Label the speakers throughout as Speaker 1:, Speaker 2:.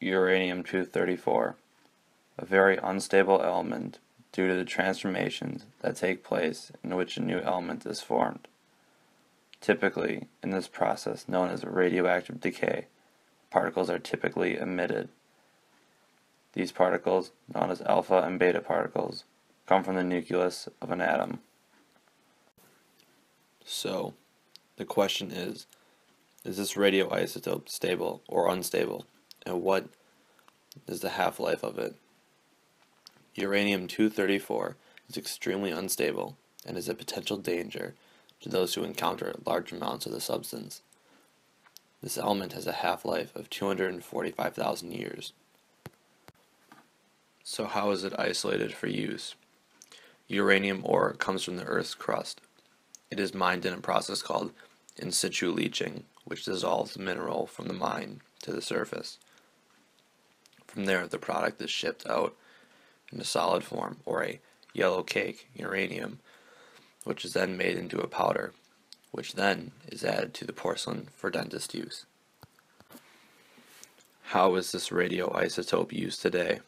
Speaker 1: uranium-234, a very unstable element due to the transformations that take place in which a new element is formed. Typically, in this process known as radioactive decay, particles are typically emitted. These particles, known as alpha and beta particles, come from the nucleus of an atom. So, the question is, is this radioisotope stable or unstable? And what is the half-life of it? Uranium-234 is extremely unstable and is a potential danger to those who encounter large amounts of the substance. This element has a half-life of 245,000 years. So how is it isolated for use? Uranium ore comes from the Earth's crust. It is mined in a process called in situ leaching, which dissolves the mineral from the mine to the surface. From there, the product is shipped out in a solid form, or a yellow cake, uranium, which is then made into a powder, which then is added to the porcelain for dentist use. How is this radioisotope used today?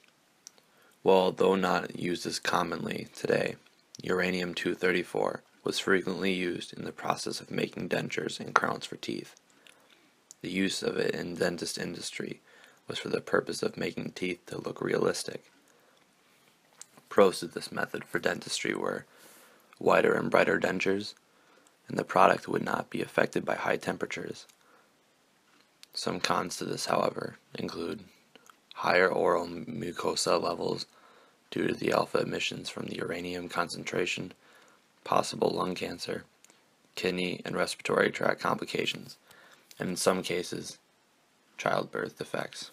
Speaker 1: Well, though not used as commonly today, uranium-234 was frequently used in the process of making dentures and crowns for teeth. The use of it in dentist industry was for the purpose of making teeth to look realistic. Pros to this method for dentistry were wider and brighter dentures, and the product would not be affected by high temperatures. Some cons to this, however, include higher oral mucosa levels due to the alpha emissions from the uranium concentration, possible lung cancer, kidney and respiratory tract complications, and in some cases, childbirth defects.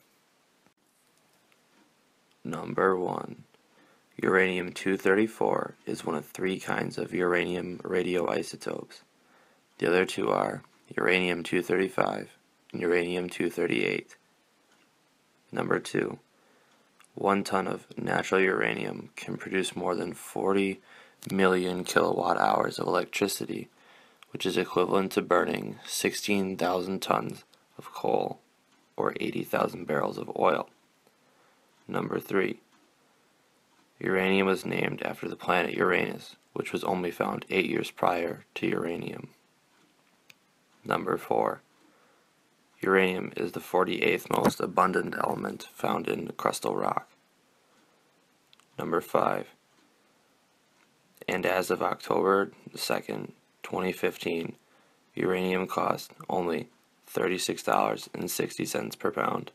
Speaker 1: Number 1. Uranium-234 is one of three kinds of uranium radioisotopes. The other two are uranium-235 and uranium-238. Number 2. One ton of natural uranium can produce more than 40 million kilowatt hours of electricity, which is equivalent to burning 16,000 tons of coal or 80,000 barrels of oil. Number 3. Uranium was named after the planet Uranus, which was only found eight years prior to uranium. Number 4. Uranium is the 48th most abundant element found in the crustal rock. Number 5. And as of October 2nd, 2015, uranium cost only $36.60 per pound.